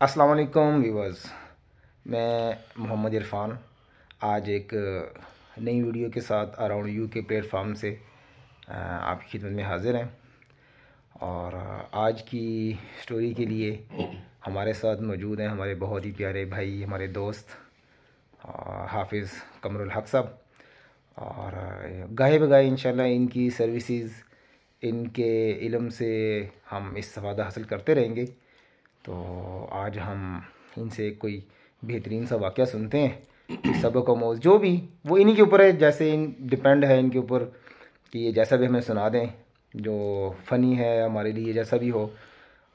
अस्सलाम वालेकुम व्यूवर्स। मैं मोहम्मद इरफान। आज एक नई वीडियो के साथ अराउंड यू के प्लेटफार्म से। आपकी खिदमत में हाज़िर हैं। और आज की स्टोरी के लिए हमारे साथ मौजूद हैं हमारे बहुत ही प्यारे भाई, हमारे दोस्त हाफिज़ कमरुल हक साहब। और गाहे बगाए इंशाल्लाह इनकी सर्विसेज़ इनके इलम से हम इस्ता हासिल करते रहेंगे। तो आज हम इनसे कोई बेहतरीन सा वाक़ सुनते हैं कि सबक मोज, जो भी, वो इन्हीं के ऊपर है, जैसे इन डिपेंड है इनके ऊपर कि ये जैसा भी हमें सुना दें, जो फ़नी है हमारे लिए जैसा भी हो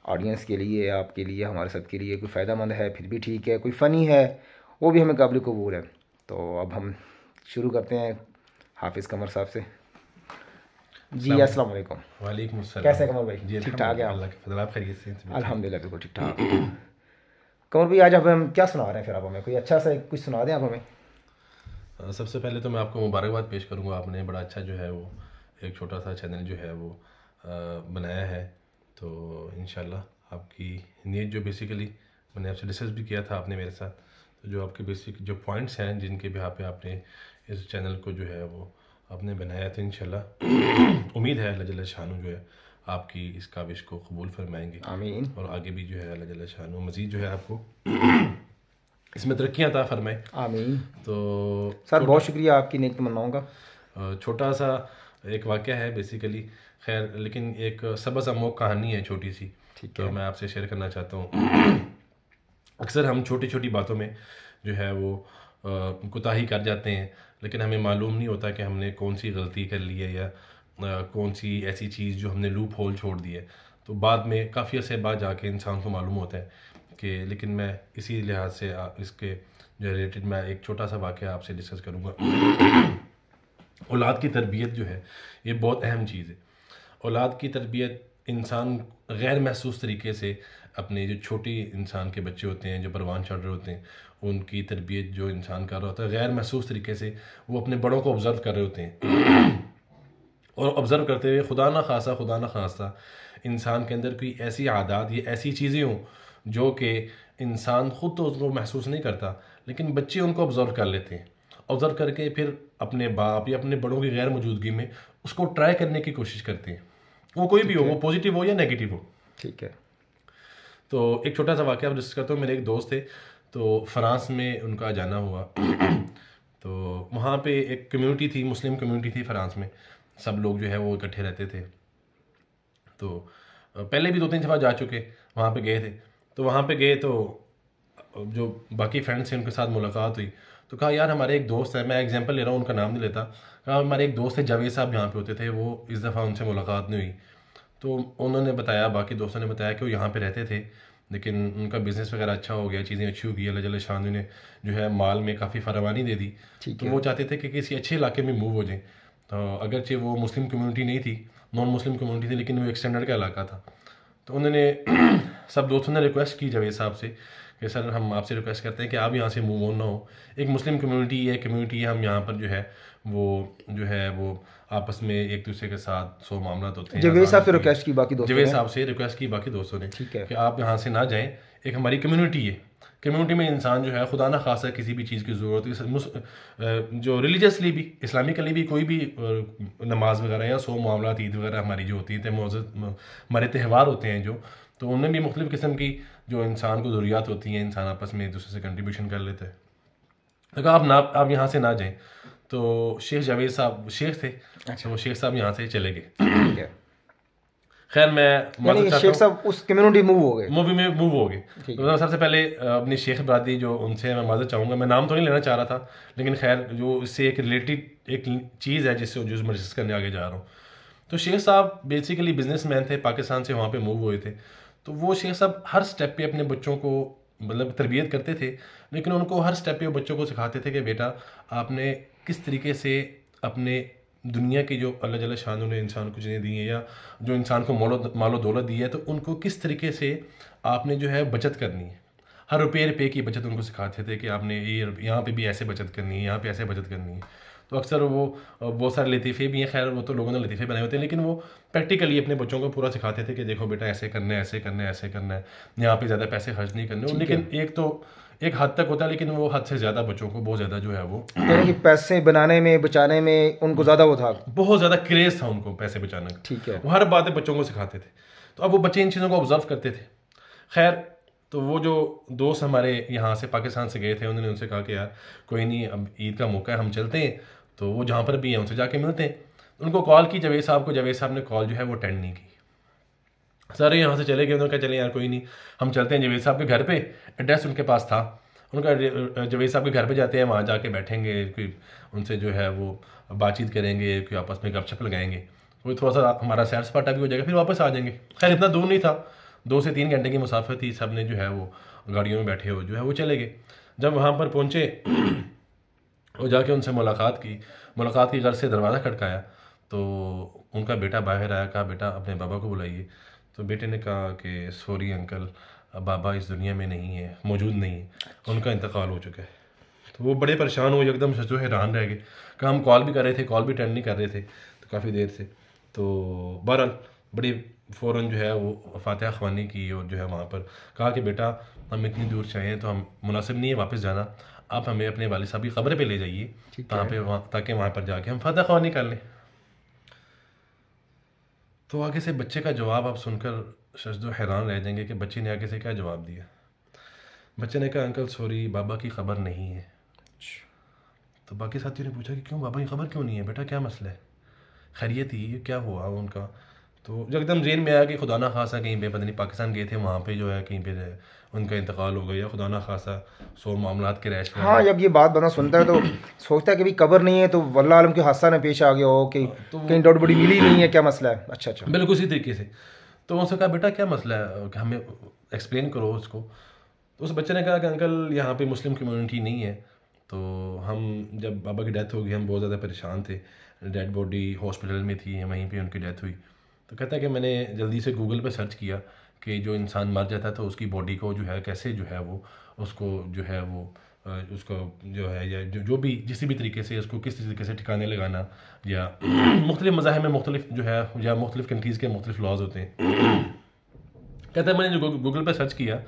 ऑडियंस के लिए, आपके लिए, हमारे सब के लिए कोई फ़ायदा है, फिर भी ठीक है, कोई फ़नी है, वो भी हमें काबिल कबूल है। तो अब हम शुरू करते हैं हाफिज़ कमर साहब से। जी अस्सलाम वालेकुम। वालेकुम कैसे कमर भाई? जी ठीक ठाक है आप? अल्लाह के फजल आप खैरियत से? अल्हम्दुलिल्लाह बिल्कुल ठीक ठाक। कमर भाई आज अब हम क्या सुना रहे हैं फिर आप हमें? कोई अच्छा सा कुछ सुना दें आप हमें? सबसे पहले तो मैं आपको मुबारकबाद पेश करूँगा। आपने बड़ा अच्छा जो है वो एक छोटा सा चैनल जो है वो बनाया है। तो इन आपकी नीयत जो बेसिकली मैंने आपसे डिस्कस भी किया था आपने मेरे साथ। तो जो आपके बेसिक जो पॉइंट्स हैं जिनके बिहा पे आपने इस चैनल को जो है वो आपने बनाया तो इन उम्मीद है अल्लाह शानू जो है आपकी इस काविश को कबूल फरमाएँगे। आमीन। और आगे भी जो है अल्लाह शानू मज़ीद जो है आपको इसमें तरक्कियाँ था फरमाए। आमीन। तो सर बहुत शुक्रिया आपकी नेक तमन्नाओं का। छोटा सा एक वाक़ है बेसिकली खैर लेकिन एक सबस अमोक कहानी है छोटी सी। ठीक तो मैं आपसे शेयर करना चाहता हूँ। अक्सर हम छोटी छोटी बातों में जो है वो कोताही कर जाते हैं, लेकिन हमें मालूम नहीं होता कि हमने कौन सी गलती कर ली है या कौन सी ऐसी चीज़ जो हमने लूप होल छोड़ दी है। तो बाद में काफ़ी अर्से बाद जाके इंसान को मालूम होता है कि, लेकिन मैं इसी लिहाज से इसके जो रिलेटेड मैं एक छोटा सा वाक़ आपसे डिस्कस करूँगा। औलाद की तरबियत जो है, ये बहुत अहम चीज़ है। औलाद की तरबियत इंसान गैर महसूस तरीके से अपने जो छोटी इंसान के बच्चे होते हैं जो परवान चढ़ रहे होते हैं उनकी तरबियत जो इंसान कर रहा होता है गैर महसूस तरीके से वो अपने बड़ों को ऑब्ज़र्व कर रहे होते हैं। और ऑब्ज़र्व करते हुए खुदा ना खासा खुदा ना खासा इंसान के अंदर कोई ऐसी आदत या ऐसी चीज़ें हों जो कि इंसान खुद तो उसको महसूस नहीं करता लेकिन बच्चे उनको ऑब्ज़र्व कर लेते हैं। ऑब्ज़र्व करके फिर अपने बाप या अपने बड़ों की गैर मौजूदगी में उसको ट्राई करने की कोशिश करते हैं। वो कोई भी हो वो पॉजिटिव हो या नेगेटिव हो। ठीक है। तो एक छोटा सा वाक्य आप डिस्कस करता हूँ, मेरे एक दोस्त थे तो फ्रांस में उनका जाना हुआ। तो वहाँ पे एक कम्युनिटी थी, मुस्लिम कम्युनिटी थी फ्रांस में। सब लोग जो है वो इकट्ठे रहते थे। तो पहले भी दो तीन दफ़ा जा चुके, वहाँ पे गए थे। तो वहाँ पे गए तो जो बाकी फ्रेंड्स थे, उनके साथ मुलाकात हुई। तो कहा, यार, हमारे एक दोस्त है, मैं एग्जांपल ले रहा हूँ, उनका नाम नहीं लेता। कहा, हमारे एक दोस्त है, जावेद साहब यहाँ पे होते थे, वो इस दफ़ा उनसे मुलाकात नहीं हुई। तो उन्होंने बताया बाकी दोस्तों ने बताया कि वो यहाँ पे रहते थे लेकिन उनका बिज़नेस वगैरह अच्छा हो गया चीज़ें अच्छी हो गई अल्लाह जल्ला शाह ने जो है माल में काफ़ी फरवानी दे दी। तो वो चाहते थे कि किसी अच्छे इलाके में मूव हो जाए। तो अगरचे वो मुस्लिम कम्युनिटी नहीं थी नॉन मुस्लिम कम्यूनिटी थी लेकिन वो एक स्टैंडर्ड का इलाका था। तो उन्होंने सब दोस्तों ने रिक्वेस्ट की जावेद साहब से कि सर हम आपसे रिक्वेस्ट करते हैं कि आप यहाँ से मूव ऑन ना हो। एक मुस्लिम कम्युनिटी है कम्युनिटी है हम यहाँ पर जो है वो जो है वो आपस में एक दूसरे के साथ सो मामला होते हैं जवेद साहब से रिक्वेस्ट की बाकी दोस्तों जवेद साहब से रिक्वेस्ट की बाकी दोस्तों ने ठीक है। कि आप यहाँ से ना जाएँ। एक हमारी कम्युनिटी है। कम्युनिटी में इंसान जो है खुदा ना खासा किसी भी चीज़ की ज़रूरत जो रिलीजियसली भी इस्लामिकली भी कोई भी नमाज़ वगैरह या सो मामला ईद वगैरह हमारी जो होती है हमारे त्यौहार होते हैं जो तो उनमें भी मुख्तलिफ़ किस्म की जो इंसान को ज़रूरियात होती हैं इंसान आपस में एक दूसरे से कंट्रीब्यूशन कर लेते हैं। तो कहा आप ना आप यहाँ से ना जाएँ तो शेख जावेद साहब शेख थे अच्छा। तो शेख साहब यहाँ से चले गए। खैर मैं शेख साहब उस कम्युनिटी मूव हो गए। मूवी में मूव हो गए। तो मैं सबसे पहले अपनी शेख बरादरी जो उनसे मैं माजर चाहूँगा। मैं नाम तो नहीं लेना चाह रहा था लेकिन खैर जो इससे एक रिलेटेड एक चीज़ है जिससे जो मैं डिस्कस करने आगे जा रहा हूँ। तो शेख साहब बेसिकली बिजनेसमैन थे पाकिस्तान से वहाँ पर मूव हुए थे। तो वो शेख साहब हर स्टेप पे अपने बच्चों को मतलब तरबियत करते थे, लेकिन उनको हर स्टेप पे बच्चों को सिखाते थे कि, बेटा, आपने किस तरीके से अपने दुनिया के जो अल्लाह जल्ल शाह ने इंसान को चीज़ें दी हैं या जो इंसान को मालो मालो दौलत दी है तो उनको किस तरीके से आपने जो है बचत करनी है? हर रुपये रुपये की बचत उनको सिखाते थे कि आपने ये, यहाँ पे भी ऐसे बचत करनी है, यहाँ पे ऐसे बचत करनी है। तो अक्सर वो बहुत सारे लतीफ़े भी हैं खैर वो तो लोगों ने लतीफ़े बनाए होते हैं लेकिन वो प्रैक्टिकली अपने बच्चों को पूरा सिखाते थे कि देखो बेटा ऐसे करना है ऐसे करना है ऐसे करना है यहाँ पे ज़्यादा पैसे खर्च नहीं करने। लेकिन एक तो एक हद तक होता है लेकिन वो हद से ज़्यादा बच्चों को बहुत ज़्यादा जो है वो यानी कि पैसे बनाने में बचाने में उनको ज़्यादा वो था। बहुत ज़्यादा क्रेज था उनको पैसे बचाने का। ठीक है। वो हर बातें बच्चों को सिखाते थे। तो अब वो बच्चे इन चीज़ों को ऑब्ज़र्व करते थे। खैर तो वो जो दोस्त हमारे यहाँ से पाकिस्तान से गए थे उन्होंने उनसे कहा कि यार कोई नहीं अब ईद का मौका है हम चलते हैं। तो वो जहाँ पर भी हैं, उनसे जाके मिलते हैं। उनको कॉल की, जवेद साहब को, जवेद साहब ने कॉल जो है वो अटेंड नहीं की। सर यहाँ से चले गए, उन्होंने कहा, चले यार, कोई नहीं, हम चलते हैं। जवेद साहब के घर पे एड्रेस उनके पास था। उनका जवेद साहब के घर पे जाते हैं, वहाँ जाके बैठेंगे, कोई उनसे जो है वो बातचीत करेंगे, कोई आपस में गपशप लगाएँगे। कोई थोड़ा सा हमारा सैर सपाटा भी हो जाएगा, फिर वापस आ जाएँगे। खैर, इतना दूर नहीं था। दो से तीन घंटे की मुसाफिर थी सबने जो है वो गाड़ियों में बैठे हो जो है वो चले गए। जब वहाँ पर पहुँचे वो जाके उनसे मुलाकात की। मुलाकात की, घर से दरवाज़ा खटकाया। तो उनका बेटा बाहर आया, कहा, बेटा, अपने बाबा को बुलाइए। तो बेटे ने कहा कि, सॉरी अंकल बाबा इस दुनिया में नहीं है, मौजूद नहीं है। उनका इंतकाल हो चुका है। तो वो बड़े परेशान हुए, एकदम से जो हैरान रह गए। कहा, हम कॉल भी कर रहे थे, कॉल भी अटेंड नहीं कर रहे थे तो काफ़ी देर से। तो बहरहाल, बड़ी फ़ौर जो है वो फातह ख़वानी की और जो है वहाँ पर कहा कि, बेटा, हम इतनी दूर से आए तो हम मुनासिब नहीं है, वापस जाना। आप हमें अपने वाले साहब की खबर पे ले जाइए वहाँ पे वहाँ ताकि वहाँ पर जाके हम फातह ख़वानी कर लें। तो आगे से बच्चे का जवाब आप सुनकर शजदो हैरान रह जाएँगे कि बच्चे ने आगे से क्या जवाब दिया। बच्चे ने कहा अंकल सॉरी बाबा की खबर नहीं है। तो बाकी साथियों ने पूछा कि क्यों बाबा की खबर क्यों नहीं है? बेटा क्या मसला है? खैरियत ही क्या हुआ उनका? तो जो एकदम जेन में आया कि खुदा ना खासा कहीं पे पता नहीं पाकिस्तान गए थे वहाँ पे जो है कहीं पे उनका इंतकाल हो गया या खुदा ना खासा सो मामला के रैश हाँ जब ये बात बना सुनता है तो सोचता है कि भाई कबर नहीं है तो वल्ला आलम के हादसा ना पेश आ गया हो कि हाँ, तो कहीं डॉट बड़ी मिली नहीं है क्या मसला है? अच्छा अच्छा। बिल्कुल उसी तरीके से। तो उसने कहा बेटा क्या मसला है? कि हमें एक्सप्लेन करो उसको। तो उस बच्चे ने कहा कि अंकल यहाँ पे मुस्लिम कम्युनिटी नहीं है। तो हम जब बाबा की डेथ हो गई हम बहुत ज़्यादा परेशान थे। डेड बॉडी हॉस्पिटल में थी वहीं पे उनकी डेथ हुई। तो कहता है कि मैंने जल्दी से गूगल पे सर्च किया। कि जो इंसान मर जाता है तो उसकी बॉडी को जो है, कैसे जो है वो, उसको जो है वो उसको जो है, या जो जो भी, जिस भी तरीके से उसको किस तरीके से ठिकाने लगाना, या मुख्तलिफ़ मज़ाहब में मुख्तलिफ़ जो है, या मुख्तलिफ़ कंट्रीज़ के मुख्तलिफ़ लॉज होते हैं। कहता है, मैंने जो गूगल पर सर्च किया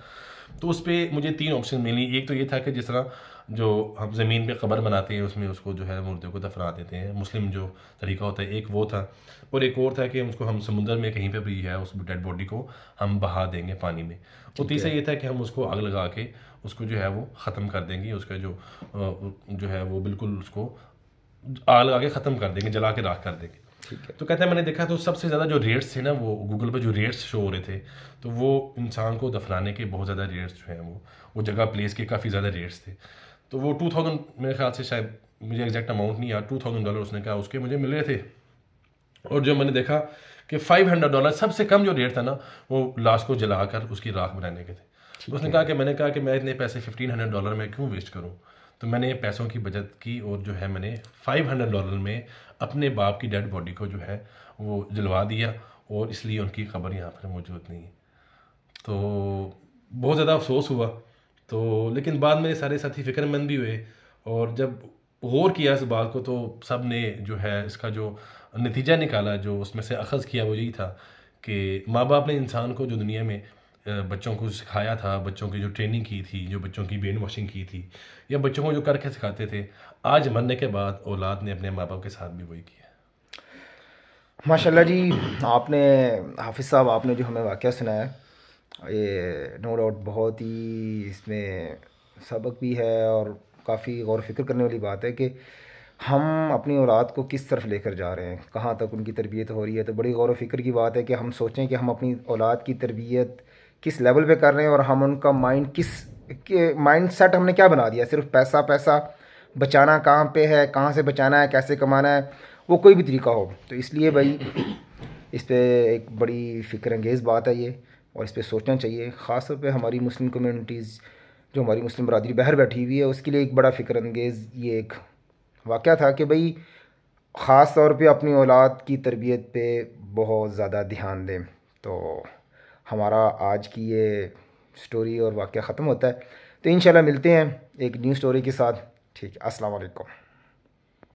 तो उस पर मुझे तीन ऑप्शन मिली। एक तो ये था कि जिस तरह जो हम ज़मीन पे कब्र बनाते हैं उसमें उसको जो है मुर्दे को दफना देते हैं। मुस्लिम जो तरीका होता है एक वो था। और एक और था कि उसको हम समुद्र में कहीं पे भी है उस डेड बॉडी को हम बहा देंगे पानी में। और तीसरा ये था कि हम उसको आग लगा के उसको जो है वो ख़त्म कर देंगे उसका जो जो है वो बिल्कुल उसको आग लगा के ख़त्म कर देंगे जला के राख कर देंगे। तो कहते हैं मैंने देखा तो सबसे ज़्यादा जो रेट्स थे ना वो गूगल पर जो रेट्स शो हो रहे थे तो वो इंसान को दफनाने के बहुत ज़्यादा रेट्स जो हैं वो वो जगह प्लेस के काफ़ी ज़्यादा रेट्स थे। तो वो टू थाउज़ेंड मेरे ख्याल से शायद मुझे एग्जैक्ट अमाउंट नहीं आया टू थाउज़ेंड डॉलर उसने कहा उसके मुझे मिल रहे थे। और जो मैंने देखा कि फाइव हंड्रेड डॉलर सबसे कम जो रेट था ना वो लाश को जलाकर उसकी राख बनाने के थे। उसने कहा कि मैंने कहा कि मैं इतने पैसे फिफ्टीन हंड्रेड डॉलर में क्यों वेस्ट करूँ? तो मैंने पैसों की बचत की और जो है मैंने फाइव हंड्रेड डॉलर में अपने बाप की डेड बॉडी को जो है वो जलवा दिया और इसलिए उनकी खबर यहाँ पर मौजूद नहीं है। तो बहुत ज़्यादा अफसोस हुआ तो लेकिन बाद में सारे साथी फ़िक्रमंद भी हुए और जब गौर किया इस बात को तो सबने जो है इसका जो नतीजा निकाला, जो उसमें से अखज़ किया, वो यही था कि माँ बाप ने इंसान को जो दुनिया में बच्चों को सिखाया था, बच्चों की जो ट्रेनिंग की थी, जो बच्चों की ब्रेन वॉशिंग की थी, या बच्चों को जो करके सिखाते थे, आज मरने के बाद औलाद ने अपने माँ बाप के साथ भी वही किया। माशाल्लाह जी, आपने, हाफिज़ साहब, आपने जो हमें वाक़ सुनाया ये नो डाउट बहुत ही इसमें सबक भी है और काफ़ी गौर फ़िक्र करने वाली बात है कि हम अपनी औलाद को किस तरफ़ लेकर जा रहे हैं, कहाँ तक उनकी तरबियत हो रही है। तो बड़ी गौर फ़िक्र की बात है कि हम सोचें कि हम अपनी औलाद की तरबियत किस लेवल पे कर रहे हैं और हम उनका माइंड किस, के माइंड सेट हमने क्या बना दिया। सिर्फ़ पैसा पैसा बचाना कहाँ पे है, कहाँ से बचाना है, कैसे कमाना है, वो कोई भी तरीका हो। तो इसलिए भाई, इस पर एक बड़ी फ़िक्र अंगेज़ बात है ये। और इस पर सोचना चाहिए। ख़ास तौर पर हमारी मुस्लिम कम्यूनिटीज़ जो हमारी मुस्लिम बरदरी बाहर बैठी हुई है, उसके लिए एक बड़ा फ़िक्र अंगेज़ ये एक वाक़ था कि भाई ख़ास तौर पे अपनी औलाद की तरबियत पे बहुत ज़्यादा ध्यान दें। तो हमारा आज की ये स्टोरी और वाक़ ख़त्म होता है। तो इन मिलते हैं एक न्यू स्टोरी के साथ। ठीक है, अस्सलाम वालेकुम।